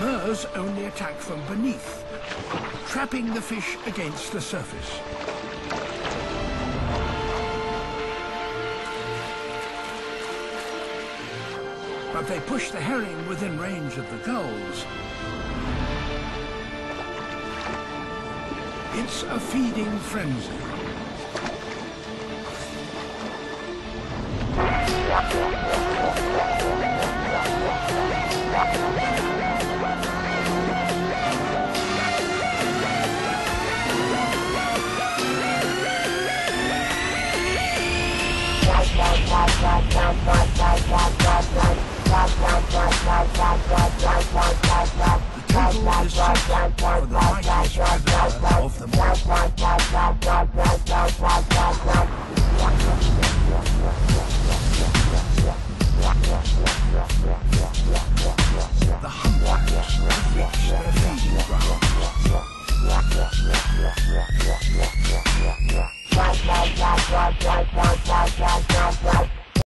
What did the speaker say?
Murres only attack from beneath, trapping the fish against the surface. But they push the herring within range of the gulls. It's a feeding frenzy. Yeah, yeah, yeah.